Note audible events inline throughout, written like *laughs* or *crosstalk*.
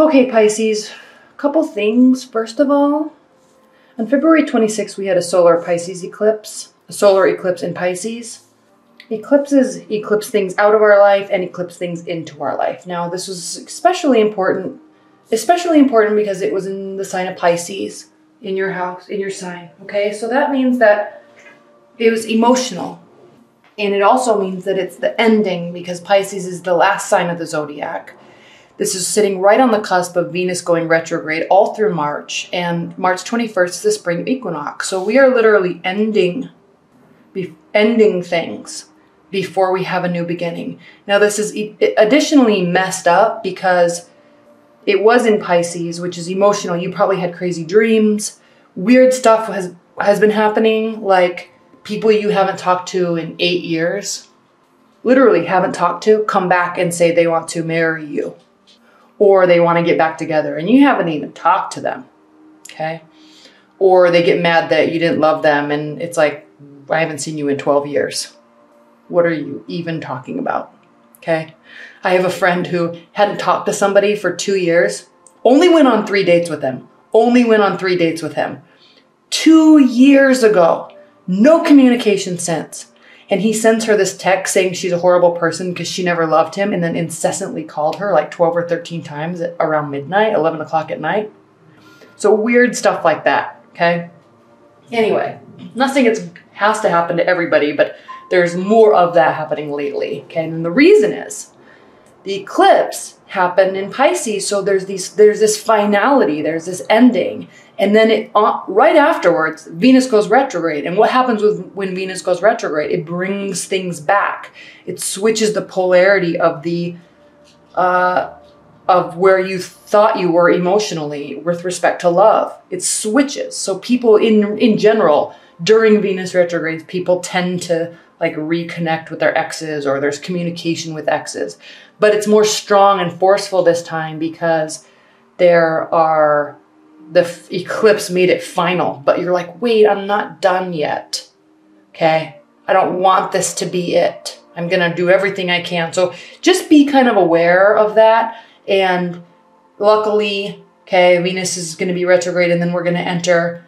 Okay, Pisces, a couple things. First of all, on February 26th, we had a solar Pisces eclipse, a solar eclipse in Pisces. Eclipses eclipse things out of our life and eclipse things into our life. Now, this was especially important, especially important because it was in the sign of Pisces in your house, in your sign. Okay, so that means that it was emotional. And it also means that it's the ending because Pisces is the last sign of the zodiac. This is sitting right on the cusp of Venus going retrograde all through March, and March 21st is the spring equinox. So we are literally ending, ending things before we have a new beginning. Now, this is additionally messed up because it was in Pisces, which is emotional. You probably had crazy dreams. Weird stuff has has been happening, like people you haven't talked to in eight years, literally haven't talked to, come back and say they want to marry you or they want to get back together and you haven't even talked to them. Okay. Or they get mad that you didn't love them and it's like, I haven't seen you in 12 years. What are you even talking about? Okay. I have a friend who hadn't talked to somebody for two years, only went on three dates with him, only went on three dates with him. Two years ago, no communication since. And he sends her this text saying she's a horrible person because she never loved him and then incessantly called her like 12 or 13 times around midnight, 11 o'clock at night. So weird stuff like that, okay? Anyway, nothing saying it has to happen to everybody, but there's more of that happening lately, okay? And the reason is the eclipse happened in Pisces, so there's these there's this finality, there's this ending, and then it uh, right afterwards Venus goes retrograde. And what happens with when Venus goes retrograde? It brings things back. It switches the polarity of the uh, of where you thought you were emotionally with respect to love. It switches. So people in in general during Venus retrogrades, people tend to like reconnect with their exes or there's communication with exes. But it's more strong and forceful this time because there are the f- eclipse made it final but you're like wait i'm not done yet. Okay? I don't want this to be it. I'm gonna do everything i can. So just be kind of aware of that and luckily okay venus is gonna be retrograde and then we're gonna enter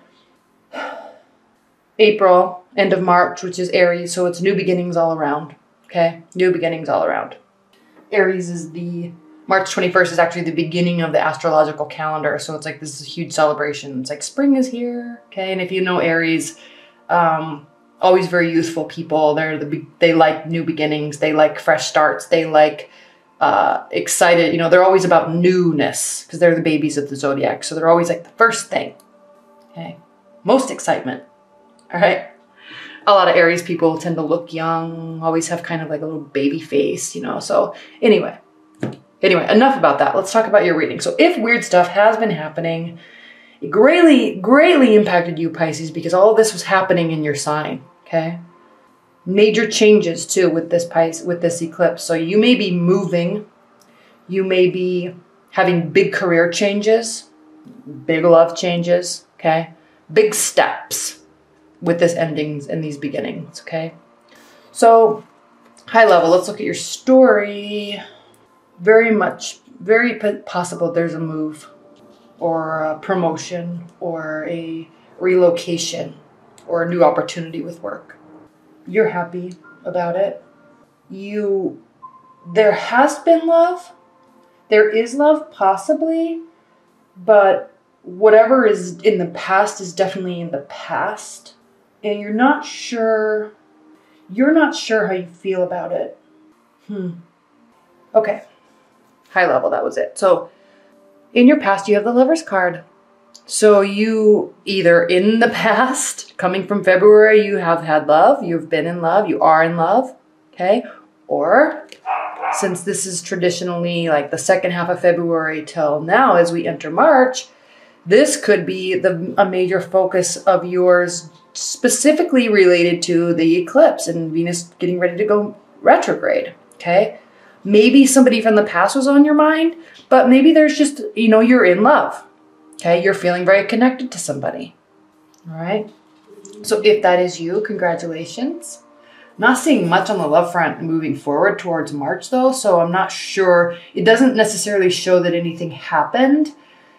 april end of march which is aries so it's new beginnings all around okay new beginnings all around Aries is the March 21st is actually the beginning of the astrological calendar. So it's like this is a huge celebration. It's like spring is here. Okay. And if you know Aries, um, always very youthful people. They're the they like new beginnings. They like fresh starts. They like uh, excited. You know, they're always about newness because they're the babies of the zodiac. So they're always like the first thing. Okay. Most excitement. All right a lot of Aries people tend to look young, always have kind of like a little baby face, you know. So, anyway, anyway, enough about that. Let's talk about your reading. So, if weird stuff has been happening, it greatly, greatly impacted you, Pisces, because all this was happening in your sign, okay? Major changes too with this Pisces, with this eclipse. So, you may be moving, you may be having big career changes, big love changes, okay? Big steps with this endings and these beginnings, okay? So, high level, let's look at your story. Very much, very possible there's a move or a promotion or a relocation or a new opportunity with work. You're happy about it. You, there has been love. There is love, possibly, but whatever is in the past is definitely in the past and you're not sure you're not sure how you feel about it. Hmm. Okay. High level, that was it. So in your past you have the lover's card. So you either in the *laughs* past, coming from February, you have had love, you've been in love, you are in love, okay? Or since this is traditionally like the second half of February till now as we enter March, this could be the a major focus of yours specifically related to the eclipse and Venus getting ready to go retrograde. Okay. Maybe somebody from the past was on your mind, but maybe there's just, you know, you're in love. Okay. You're feeling very connected to somebody. All right. So if that is you, congratulations. not seeing much on the love front moving forward towards March though, so I'm not sure. It doesn't necessarily show that anything happened.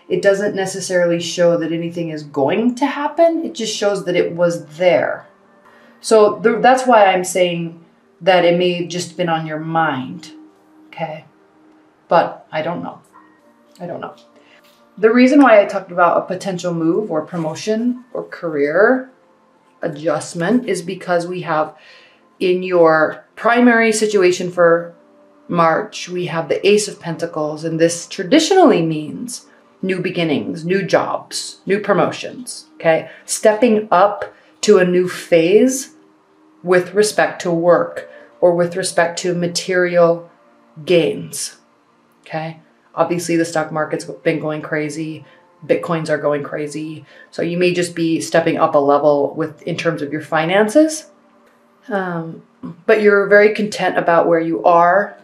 It doesn't necessarily show that anything is going to happen. It just shows that it was there. So the, that's why I'm saying that it may have just been on your mind. Okay. But I don't know. I don't know. The reason why I talked about a potential move or promotion or career adjustment is because we have in your primary situation for March, we have the Ace of Pentacles, and this traditionally means new beginnings, new jobs, new promotions, okay? Stepping up to a new phase with respect to work or with respect to material gains, okay? Obviously, the stock market's been going crazy. Bitcoins are going crazy. So you may just be stepping up a level with in terms of your finances. Um, but you're very content about where you are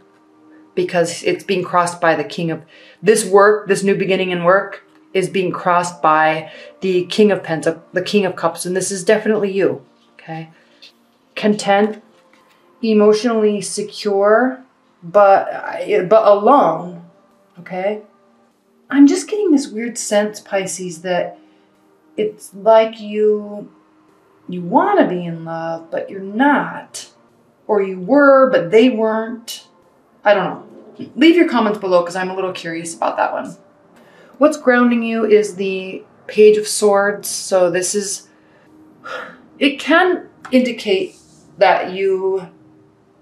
because it's being crossed by the king of this work, this new beginning in work is being crossed by the king of pentacles, the king of cups, and this is definitely you. Okay. Content, emotionally secure, but but alone. Okay. I'm just getting this weird sense, Pisces, that it's like you you want to be in love, but you're not. Or you were, but they weren't. I don't know. Leave your comments below because I'm a little curious about that one. What's grounding you is the Page of Swords. So this is, it can indicate that you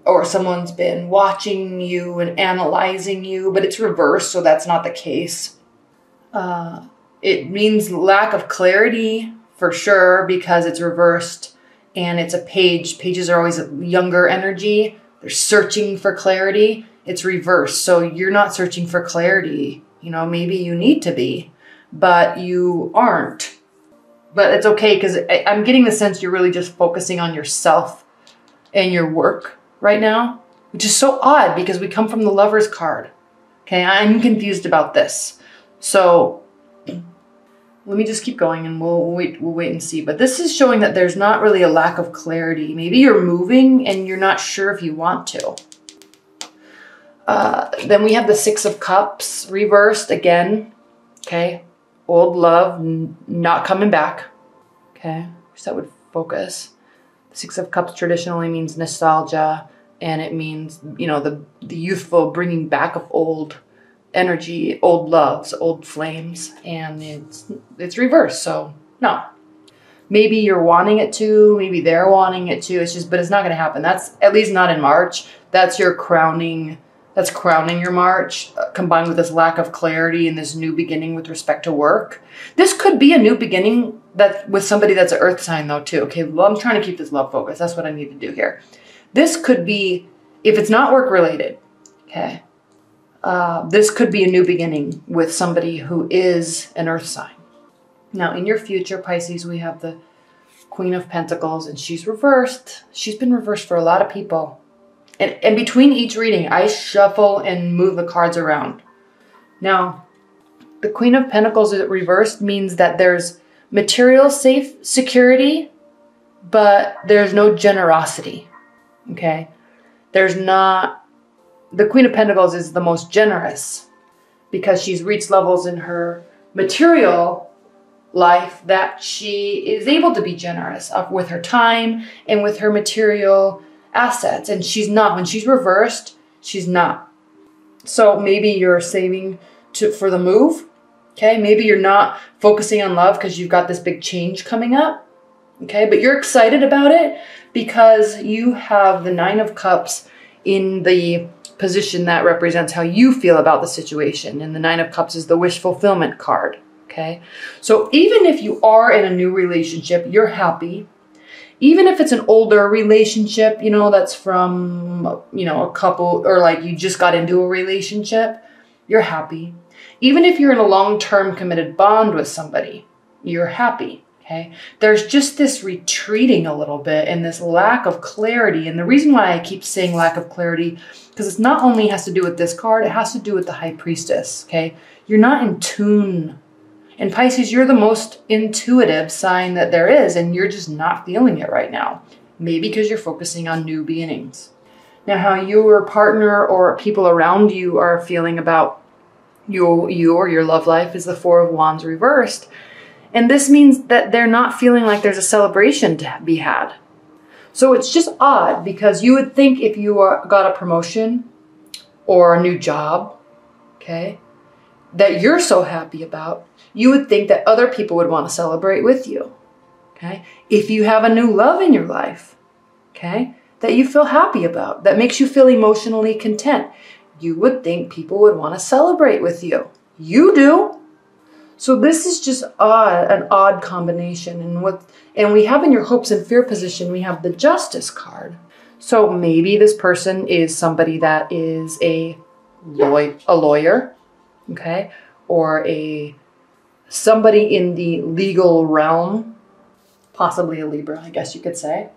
or someone's been watching you and analyzing you, but it's reversed, so that's not the case. Uh, it means lack of clarity for sure because it's reversed and it's a page. Pages are always younger energy. They're searching for clarity. It's reversed. So you're not searching for clarity. You know, maybe you need to be, but you aren't. But it's okay because I'm getting the sense you're really just focusing on yourself and your work right now, which is so odd because we come from the lover's card. Okay, I'm confused about this. So let me just keep going and we'll wait we'll wait and see but this is showing that there's not really a lack of clarity maybe you're moving and you're not sure if you want to uh, then we have the six of cups reversed again okay old love not coming back okay so that would focus The six of cups traditionally means nostalgia and it means you know the the youthful bringing back of old energy, old loves, old flames, and it's it's reversed. So no. Maybe you're wanting it to, maybe they're wanting it to. It's just, but it's not going to happen. That's at least not in March. That's your crowning. That's crowning your March, uh, combined with this lack of clarity and this new beginning with respect to work. This could be a new beginning that with somebody that's an Earth sign though too. Okay, well, I'm trying to keep this love focus. That's what I need to do here. This could be if it's not work related. Okay, uh, this could be a new beginning with somebody who is an earth sign. Now, in your future, Pisces, we have the Queen of Pentacles, and she's reversed. She's been reversed for a lot of people. And, and between each reading, I shuffle and move the cards around. Now, the Queen of Pentacles reversed means that there's material safe security, but there's no generosity. Okay? There's not the Queen of Pentacles is the most generous because she's reached levels in her material life that she is able to be generous with her time and with her material assets. And she's not. When she's reversed, she's not. So maybe you're saving to, for the move. Okay. Maybe you're not focusing on love because you've got this big change coming up. Okay. But you're excited about it because you have the Nine of Cups in the position that represents how you feel about the situation. And the Nine of Cups is the wish fulfillment card. Okay. So even if you are in a new relationship, you're happy. Even if it's an older relationship, you know, that's from, you know, a couple or like you just got into a relationship, you're happy. Even if you're in a long term committed bond with somebody, you're happy. Okay. There's just this retreating a little bit and this lack of clarity. And the reason why I keep saying lack of clarity, because it's not only has to do with this card, it has to do with the high priestess. Okay. You're not in tune. And Pisces, you're the most intuitive sign that there is, and you're just not feeling it right now. Maybe because you're focusing on new beginnings. Now, how your partner or people around you are feeling about you, you or your love life is the Four of Wands reversed. And this means that they're not feeling like there's a celebration to be had. So it's just odd because you would think if you uh, got a promotion or a new job, okay, that you're so happy about, you would think that other people would want to celebrate with you. Okay. If you have a new love in your life, okay, that you feel happy about, that makes you feel emotionally content, you would think people would want to celebrate with you. You do. So this is just odd, an odd combination. And what and we have in your hopes and fear position, we have the justice card. So maybe this person is somebody that is a law- a lawyer, okay, or a somebody in the legal realm, possibly a Libra, I guess you could say.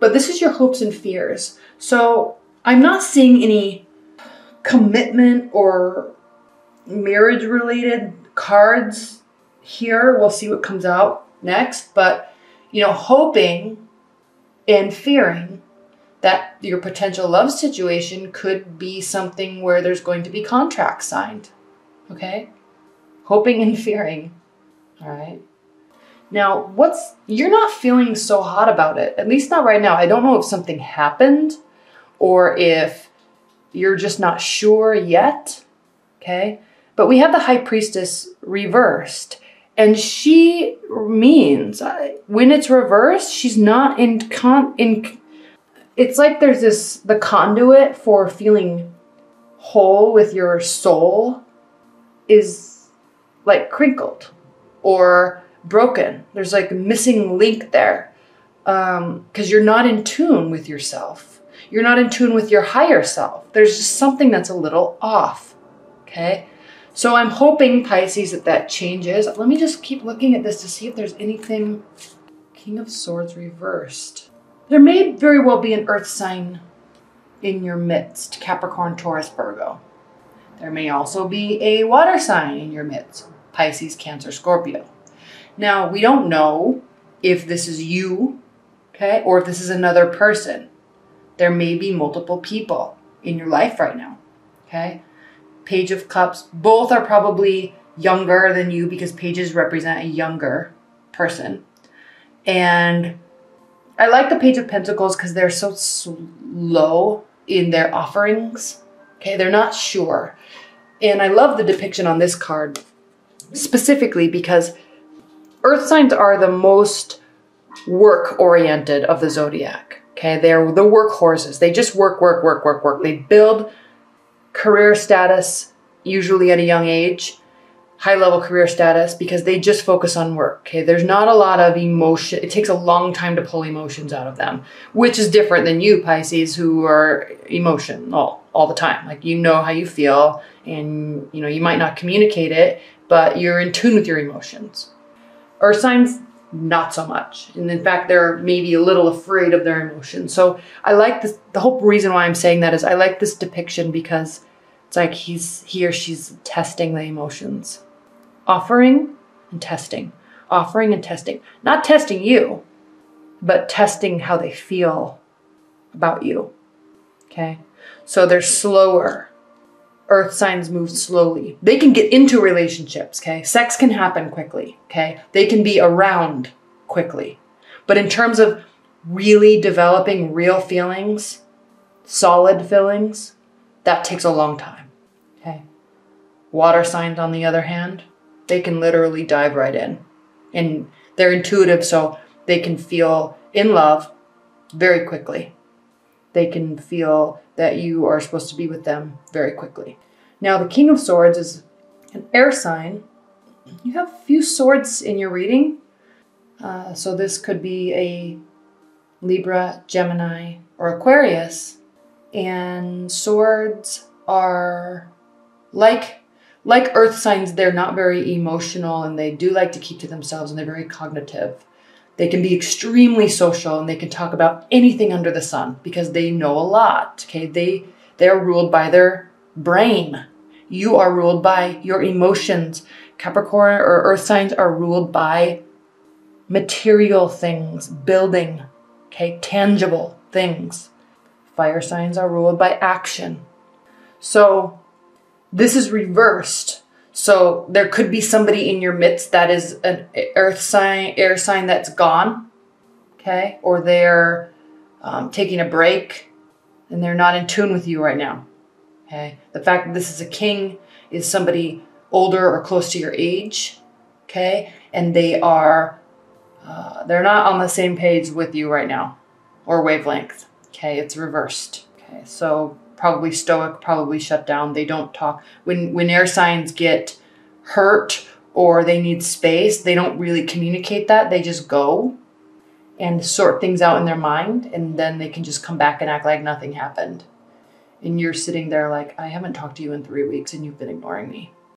But this is your hopes and fears. So I'm not seeing any commitment or marriage related cards here. We'll see what comes out next. But, you know, hoping and fearing that your potential love situation could be something where there's going to be contracts signed. Okay? Hoping and fearing. All right. Now, what's you're not feeling so hot about it, at least not right now. I don't know if something happened or if you're just not sure yet. Okay? But we have the high priestess reversed. And she means uh, when it's reversed, she's not in con in it's like there's this the conduit for feeling whole with your soul is like crinkled or broken. There's like a missing link there because um, you're not in tune with yourself. You're not in tune with your higher self. There's just something that's a little off. Okay. So I'm hoping, Pisces, that that changes. Let me just keep looking at this to see if there's anything. King of Swords reversed. There may very well be an earth sign in your midst, Capricorn, Taurus, Virgo. There may also be a water sign in your midst, Pisces, Cancer, Scorpio. Now, we don't know if this is you, okay, or if this is another person. There may be multiple people in your life right now, okay? Page of Cups, both are probably younger than you because pages represent a younger person. And I like the Page of Pentacles because they're so slow in their offerings. Okay, they're not sure. And I love the depiction on this card specifically because earth signs are the most work oriented of the zodiac. Okay, they're the workhorses. They just work, work, work, work, work. They build career status, usually at a young age, high level career status, because they just focus on work. Okay, there's not a lot of emotion. It takes a long time to pull emotions out of them, which is different than you, Pisces, who are emotional all the time. Like you know how you feel, and you know you might not communicate it, but you're in tune with your emotions. Earth signs not so much. And in fact, they're maybe a little afraid of their emotions. So I like this. The whole reason why I'm saying that is I like this depiction because it's like he's he or she's testing the emotions, offering and testing, offering and testing. Not testing you, but testing how they feel about you. Okay. So they're slower earth signs move slowly. They can get into relationships, okay? Sex can happen quickly, okay? They can be around quickly. But in terms of really developing real feelings, solid feelings, that takes a long time, okay? Water signs, on the other hand, they can literally dive right in. And they're intuitive, so they can feel in love very quickly. They can feel that you are supposed to be with them very quickly. Now, the King of Swords is an air sign. You have a few swords in your reading. Uh, so this could be a Libra, Gemini, or Aquarius. And swords are like like earth signs, they're not very emotional and they do like to keep to themselves and they're very cognitive. They can be extremely social and they can talk about anything under the sun because they know a lot. Okay, they they're ruled by their brain. You are ruled by your emotions. Capricorn or earth signs are ruled by material things, building, Okay, tangible things. Fire signs are ruled by action. So this is reversed. So there could be somebody in your midst that is an earth sign, air sign that's gone. Okay, or they're um, taking a break and they're not in tune with you right now. Okay, the fact that this is a king is somebody older or close to your age. Okay, and they are uh, they're not on the same page with you right now or wavelength. Okay, it's reversed. Okay, so probably stoic, probably shut down. They don't talk. When when air signs get hurt or they need space, they don't really communicate that. They just go and sort things out in their mind and then they can just come back and act like nothing happened. And you're sitting there like, I haven't talked to you in 3 weeks and you've been ignoring me.